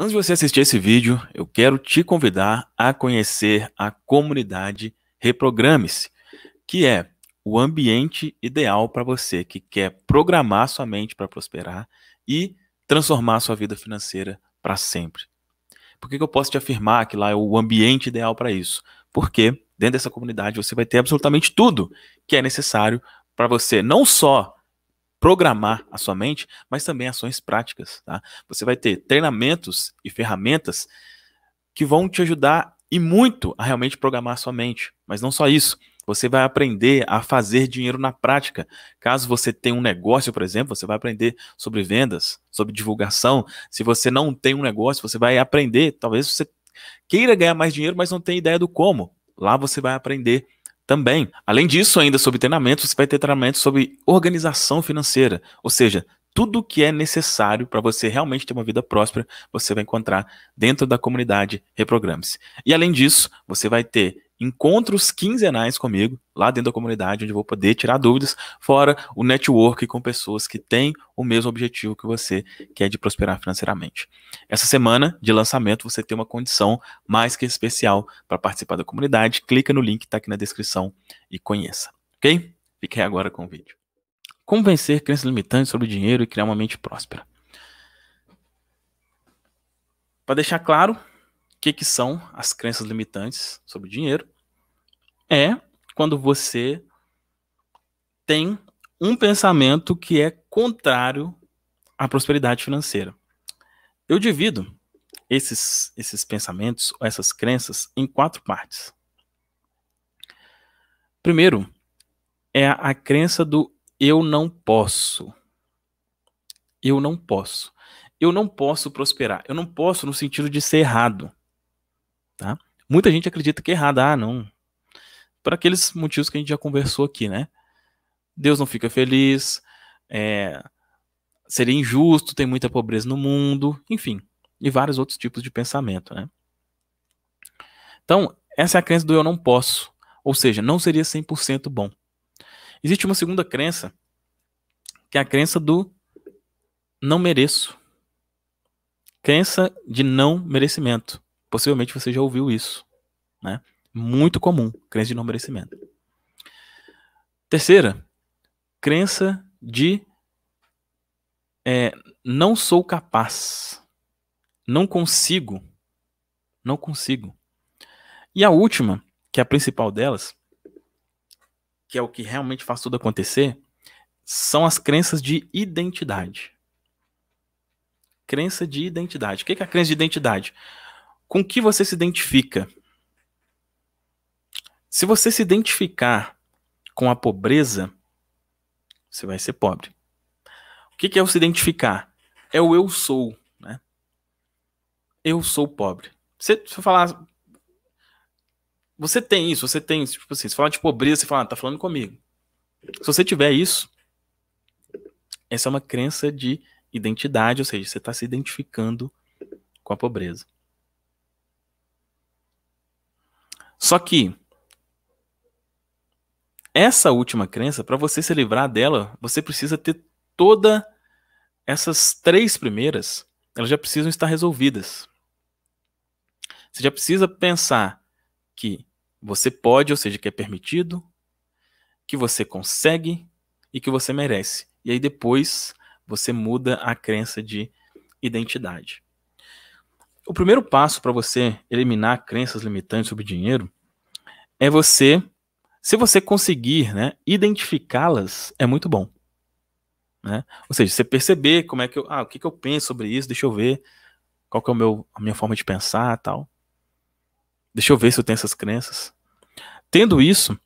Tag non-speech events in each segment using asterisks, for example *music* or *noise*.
Antes de você assistir esse vídeo, eu quero te convidar a conhecer a comunidade Reprograme-se, que é o ambiente ideal para você que quer programar sua mente para prosperar e transformar sua vida financeira para sempre. Por que, que eu posso te afirmar que lá é o ambiente ideal para isso? Porque dentro dessa comunidade você vai ter absolutamente tudo que é necessário para você não só programar a sua mente, mas também ações práticas. Tá? Você vai ter treinamentos e ferramentas que vão te ajudar e muito a realmente programar a sua mente. Mas não só isso. Você vai aprender a fazer dinheiro na prática. Caso você tenha um negócio, por exemplo, você vai aprender sobre vendas, sobre divulgação. Se você não tem um negócio, você vai aprender. Talvez você queira ganhar mais dinheiro, mas não tem ideia do como. Lá você vai aprender também. Além disso, ainda sobre treinamento, você vai ter treinamento sobre organização financeira, ou seja, tudo que é necessário para você realmente ter uma vida próspera, você vai encontrar dentro da comunidade Reprograme-se. E além disso, você vai ter encontros quinzenais comigo, lá dentro da comunidade, onde eu vou poder tirar dúvidas, fora o network com pessoas que têm o mesmo objetivo que você, que é de prosperar financeiramente. Essa semana de lançamento, você tem uma condição mais que especial para participar da comunidade. Clica no link que está aqui na descrição e conheça. Ok? Fique aí agora com o vídeo. Como vencer crenças limitantes sobre dinheiro e criar uma mente próspera? Para deixar claro, que, que são as crenças limitantes sobre dinheiro? É quando você tem um pensamento que é contrário à prosperidade financeira. Eu divido esses, esses pensamentos, essas crenças, em quatro partes. Primeiro, é a, a crença do eu não posso. Eu não posso. Eu não posso prosperar. Eu não posso no sentido de ser errado. Tá? Muita gente acredita que é errado. Ah, não. Por aqueles motivos que a gente já conversou aqui, né? Deus não fica feliz, é, seria injusto, tem muita pobreza no mundo, enfim, e vários outros tipos de pensamento, né? Então, essa é a crença do eu não posso, ou seja, não seria 100% bom. Existe uma segunda crença, que é a crença do não mereço. Crença de não merecimento. Possivelmente você já ouviu isso, né? Muito comum, crença de não merecimento. Terceira, crença de é, não sou capaz, não consigo, não consigo. E a última, que é a principal delas, que é o que realmente faz tudo acontecer, são as crenças de identidade. Crença de identidade. O que é a crença de identidade? Com que você se identifica? Se você se identificar com a pobreza, você vai ser pobre. O que é o se identificar? É o eu sou, né? Eu sou pobre. Você, você falar, você tem isso, você tem, tipo assim, você fala de pobreza, você fala, ah, tá falando comigo. Se você tiver isso, essa é uma crença de identidade, ou seja, você está se identificando com a pobreza. Só que essa última crença, para você se livrar dela, você precisa ter toda essas três primeiras, elas já precisam estar resolvidas. Você já precisa pensar que você pode, ou seja, que é permitido, que você consegue e que você merece. E aí depois você muda a crença de identidade. O primeiro passo para você eliminar crenças limitantes sobre dinheiro é você, se você conseguir, né, identificá-las, é muito bom. Né? Ou seja, você perceber como é que eu, ah, o que, que eu penso sobre isso, deixa eu ver qual que é o meu, a minha forma de pensar, tal. Deixa eu ver se eu tenho essas crenças. Tendo isso,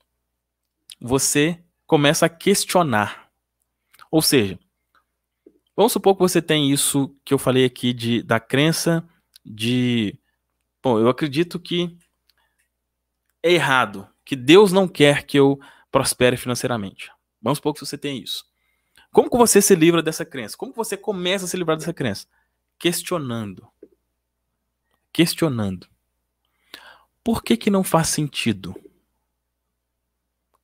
você começa a questionar. Ou seja, vamos supor que você tem isso que eu falei aqui de da crença de, bom, eu acredito que é errado, que Deus não quer que eu prospere financeiramente. Vamos supor que você tem isso. Como que você se livra dessa crença? Como que você começa a se livrar dessa crença? Questionando. Questionando. Por que que não faz sentido?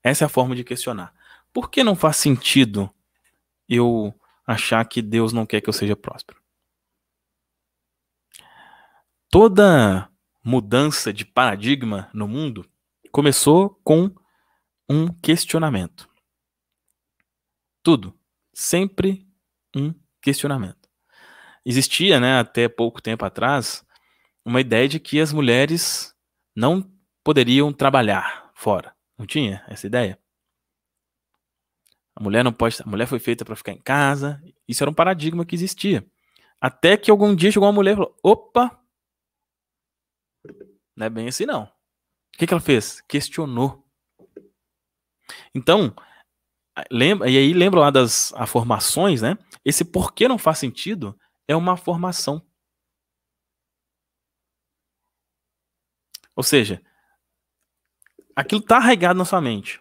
Essa é a forma de questionar. Por que não faz sentido eu achar que Deus não quer que eu seja próspero? Toda mudança de paradigma no mundo começou com um questionamento. Tudo. Sempre um questionamento. Existia, né, até pouco tempo atrás, uma ideia de que as mulheres não poderiam trabalhar fora. Não tinha essa ideia? A mulher não pode, a mulher foi feita para ficar em casa. Isso era um paradigma que existia. Até que algum dia chegou uma mulher e falou: "Opa, não é bem assim não". O que, que ela fez? Questionou. Então, lembra, e aí lembra lá das formações, né? Esse porquê não faz sentido é uma formação. Ou seja, aquilo está arraigado na sua mente.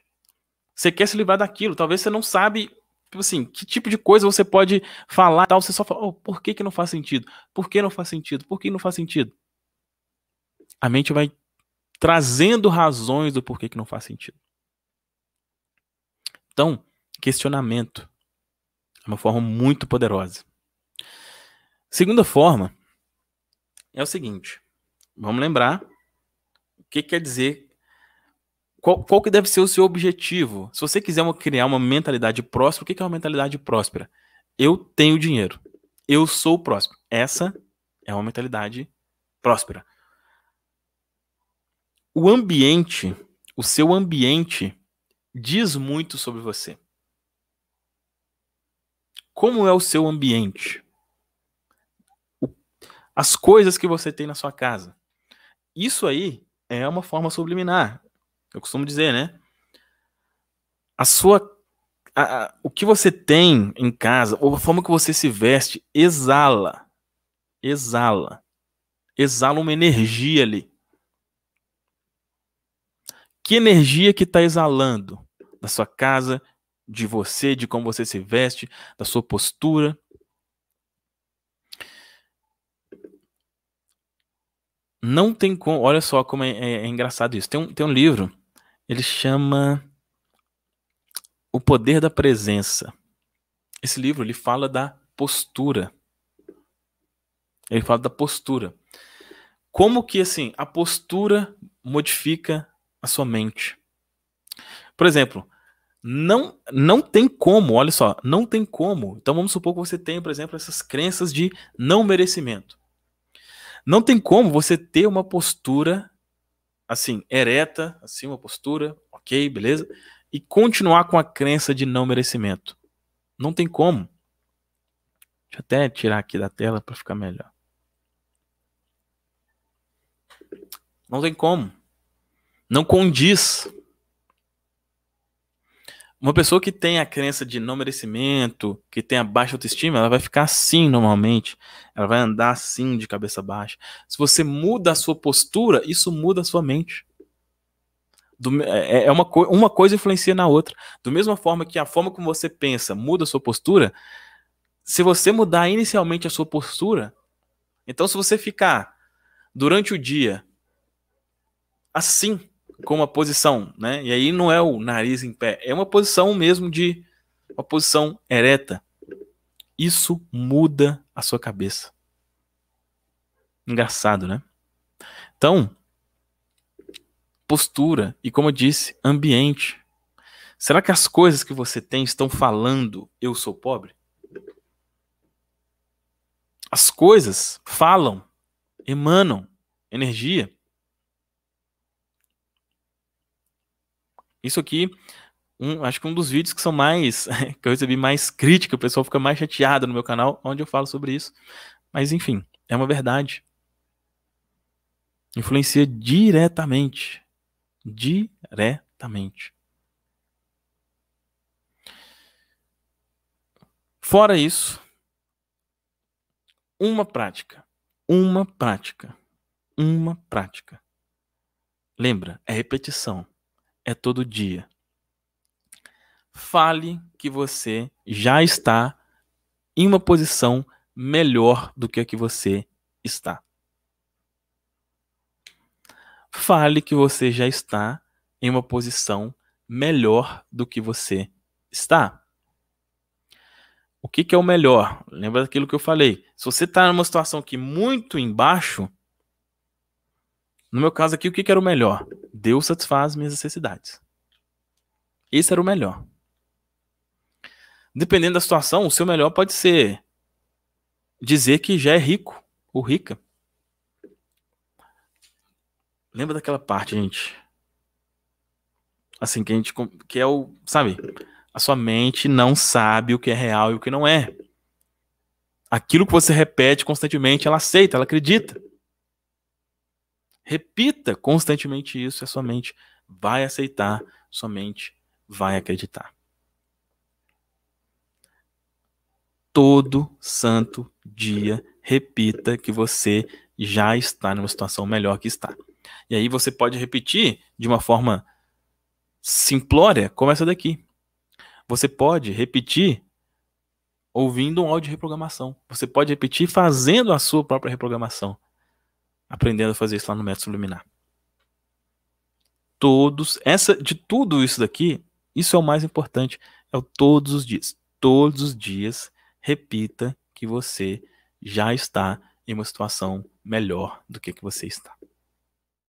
Você quer se livrar daquilo, talvez você não sabe, tipo assim, que tipo de coisa você pode falar, tal, você só fala, oh, por que que não faz sentido? Por que não faz sentido? Por que não faz sentido? A mente vai trazendo razões do porquê que não faz sentido. Então, questionamento é uma forma muito poderosa. Segunda forma é o seguinte: vamos lembrar que quer dizer? Qual, qual, que deve ser o seu objetivo? Se você quiser uma, criar uma mentalidade próspera, o que é uma mentalidade próspera? Eu tenho dinheiro. Eu sou próspero. Essa é uma mentalidade próspera. O ambiente, o seu ambiente, diz muito sobre você. Como é o seu ambiente? as coisas que você tem na sua casa. Isso aí é uma forma subliminar. Eu costumo dizer, né? A sua. A, a, o que você tem em casa, ou a forma que você se veste, exala. Exala. Exala uma energia ali. Que energia que está exalando? Da sua casa, de você, de como você se veste, da sua postura. Não tem como. Olha só como é, é, é engraçado isso. Tem um, tem um livro, ele chama O Poder da Presença. Esse livro ele fala da postura. Ele fala da postura. Como que assim a postura modifica a sua mente? Por exemplo, não não tem como, olha só, não tem como. Então vamos supor que você tem, por exemplo, essas crenças de não merecimento. Não tem como você ter uma postura assim, ereta, assim, uma postura, ok, beleza, e continuar com a crença de não merecimento. Não tem como. Deixa eu até tirar aqui da tela para ficar melhor. Não tem como. Não condiz. Uma pessoa que tem a crença de não merecimento, que tem a baixa autoestima, ela vai ficar assim normalmente. Ela vai andar assim de cabeça baixa. Se você muda a sua postura, isso muda a sua mente. Do, é, é uma, uma coisa influencia na outra. Da mesma forma que a forma como você pensa muda a sua postura, se você mudar inicialmente a sua postura, então se você ficar durante o dia assim, com uma posição, né? E aí não é o nariz em pé, é uma posição mesmo de uma posição ereta. Isso muda a sua cabeça. Engraçado, né? Então, postura e como eu disse, ambiente. Será que as coisas que você tem estão falando eu sou pobre? As coisas falam, emanam energia. Isso aqui, um, acho que um dos vídeos que são mais, *laughs* que eu recebi mais crítica, o pessoal fica mais chateado no meu canal, onde eu falo sobre isso. Mas enfim, é uma verdade. Influencia diretamente. Diretamente. Fora isso, uma prática. Uma prática. Uma prática. Lembra, é repetição é todo dia. Fale que você já está em uma posição melhor do que a que você está. Fale que você já está em uma posição melhor do que você está. O que, que, é o melhor? Lembra daquilo que eu falei. Se você está numa situação aqui muito embaixo, No meu caso aqui, o que, que era o melhor? Deus satisfaz minhas necessidades. Esse era o melhor. Dependendo da situação, o seu melhor pode ser dizer que já é rico ou rica. Lembra daquela parte, gente? Assim, que a gente. Que é o. Sabe? A sua mente não sabe o que é real e o que não é. Aquilo que você repete constantemente, ela aceita, ela acredita. Repita constantemente isso, a sua mente vai aceitar, sua mente vai acreditar. Todo santo dia, repita que você já está numa situação melhor que está. E aí você pode repetir de uma forma simplória, como essa daqui. Você pode repetir ouvindo um áudio de reprogramação. Você pode repetir fazendo a sua própria reprogramação. Aprendendo a fazer isso lá no método subliminar. Todos, essa de tudo isso daqui, isso é o mais importante, é o todos os dias. Todos os dias repita que você já está em uma situação melhor do que que você está.